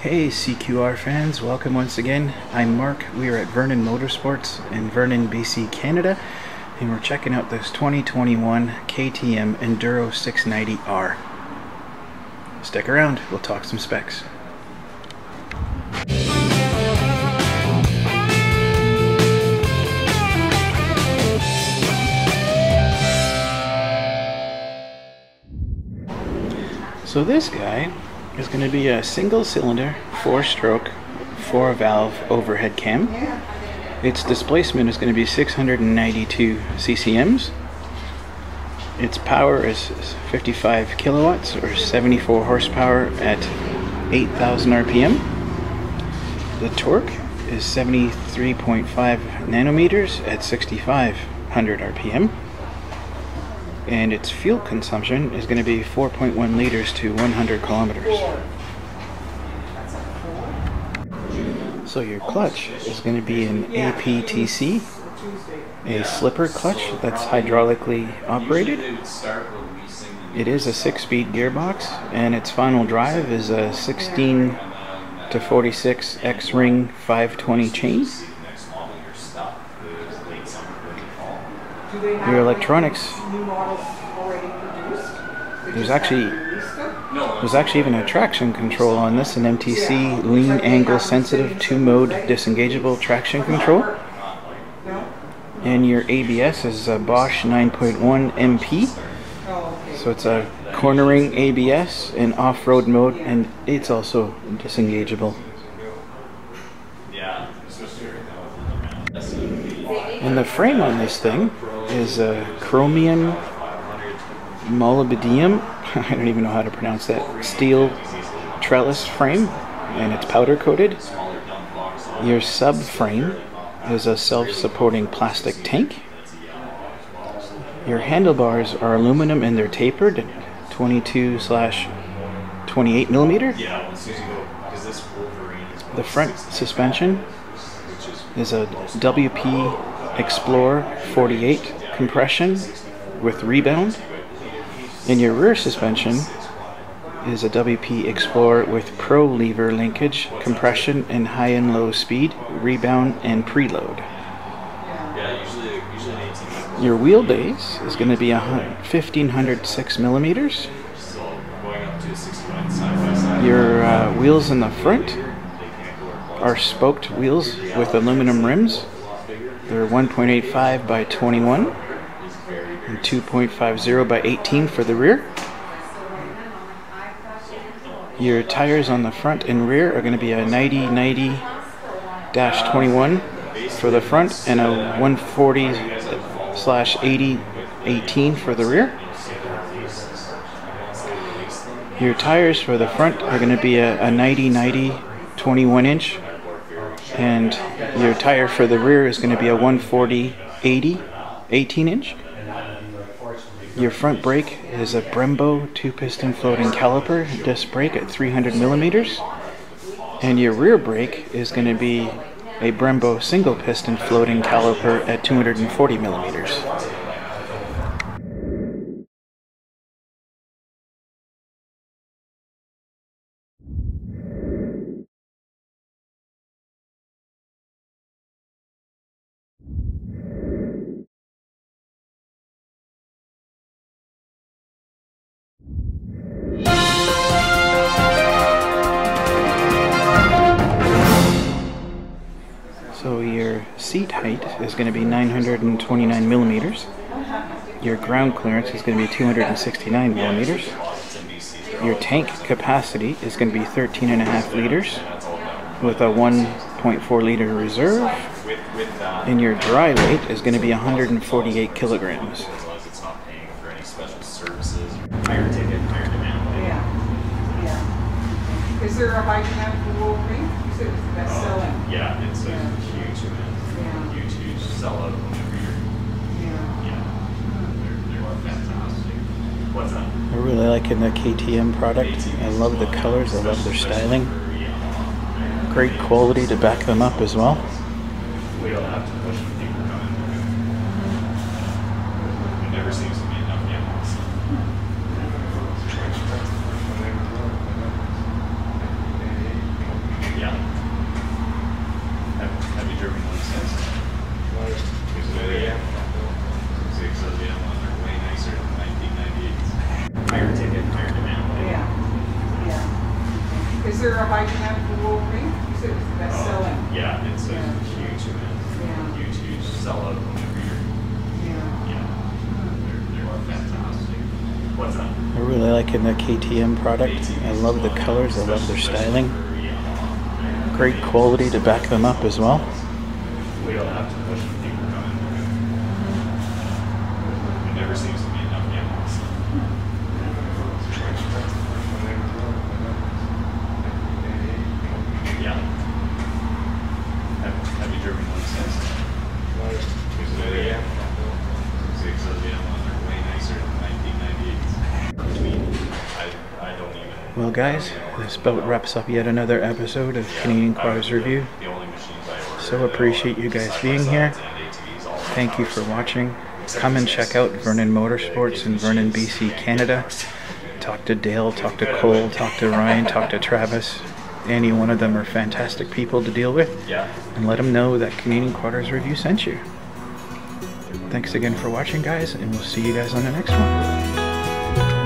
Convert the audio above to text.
Hey CQR fans, welcome once again. I'm Mark. We are at Vernon Motorsports in Vernon, BC, Canada, and we're checking out this 2021 KTM Enduro 690R. Stick around, we'll talk some specs. So this guy is going to be a single cylinder, four stroke, four valve overhead cam. Its displacement is going to be 692 ccms. Its power is 55 kilowatts or 74 horsepower at 8,000 RPM. The torque is 73.5 nanometers at 6,500 RPM and its fuel consumption is going to be 4.1 liters to 100 kilometers. So your clutch is going to be an APTC, a slipper clutch that's hydraulically operated. It is a six-speed gearbox, and its final drive is a 16 to 46 X-Ring 520 chain. Your electronics. There's actually there's actually even a traction control on this, an MTC lean angle sensitive two mode disengageable traction control. And your ABS is a Bosch 9.1 MP. So it's a cornering ABS in off-road mode and it's also disengageable. And the frame on this thing is a chromium molybdenum, I don't even know how to pronounce that, steel trellis frame, and it's powder coated. Your subframe is a self-supporting plastic tank. Your handlebars are aluminum and they're tapered, 22 slash 28 millimeter. The front suspension is a WP Explorer 48 compression with rebound. And your rear suspension is a WP Explorer with Pro lever linkage, compression, and high and low speed, rebound, and preload. Your wheelbase is going to be 1506 millimeters. Your uh, wheels in the front are spoked wheels with aluminum rims. They're 1.85 by 21 and 2.50 by 18 for the rear. Your tires on the front and rear are going to be a 90-90-21 for the front and a 140-80-18 for the rear. Your tires for the front are going to be a, a 90 90 21 inch and your tire for the rear is going to be a 140 80 18 inch. Your front brake is a Brembo two piston floating caliper disc brake at 300 millimeters. And your rear brake is going to be a Brembo single piston floating caliper at 240 millimeters. Seat height is going to be 929 millimeters. Your ground clearance is going to be 269 millimeters. Your tank capacity is going to be 13 and a half liters with a 1.4 liter reserve. And your dry weight is going to be 148 kilograms. Is there a high demand for Wolverine? You said it was the best selling. Yeah, it's a Yeah. huge event. Yeah. Huge, huge whenever you're, Yeah. yeah. They're, they're fantastic. What's that? I really like in the KTM product. I love the colors, I love their styling. Great quality to back them up as well. We don't have to push for people coming. Mm-hmm. There never seems to be enough animals. Is there a high demand for Wolverine? You said it was the best selling. Yeah, it's a Yeah. huge event. Yeah. Huge, huge sellout every year. Yeah. Yeah. They're, they're fantastic. What's that? I really like in the KTM product. I love the colors. I love their styling. Great quality to back them up as well. We don't have to push when people come in. There never seems to be enough animals. Yeah. Have, have you driven one since? Because they, six of them are way nicer than 1998. I mean, I, I don't even. Well, guys, this about wraps up yet another episode of Canadian Quadders Review. So appreciate you guys being here. Thank you for watching. Come and check out Vernon Motorsports in Vernon, BC, Canada. Talk to Dale, talk to Cole, talk to Ryan, talk to Travis. Any one of them are fantastic people to deal with. And let them know that Canadian Quadders Review sent you. Thanks again for watching, guys, and we'll see you guys on the next one.